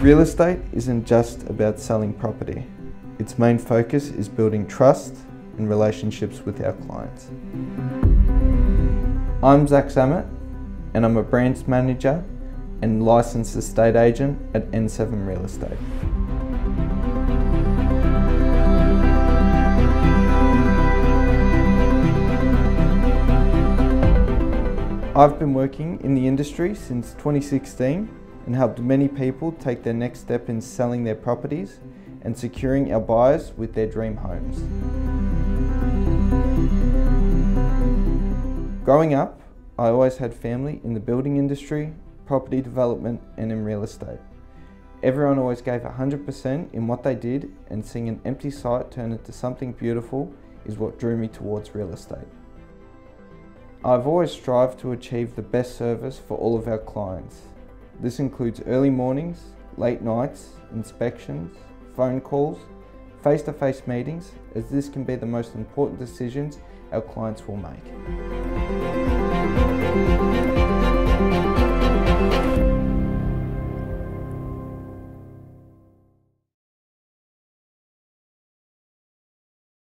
Real estate isn't just about selling property. Its main focus is building trust and relationships with our clients. I'm Zak Zammit and I'm a branch manager and licensed estate agent at N7 Real Estate. I've been working in the industry since 2016 and helped many people take their next step in selling their properties and securing our buyers with their dream homes. Growing up, I always had family in the building industry, property development and in real estate. Everyone always gave 100% in what they did and seeing an empty site turn into something beautiful is what drew me towards real estate. I've always strived to achieve the best service for all of our clients. This includes early mornings, late nights, inspections, phone calls, face-to-face meetings, as this can be the most important decisions our clients will make.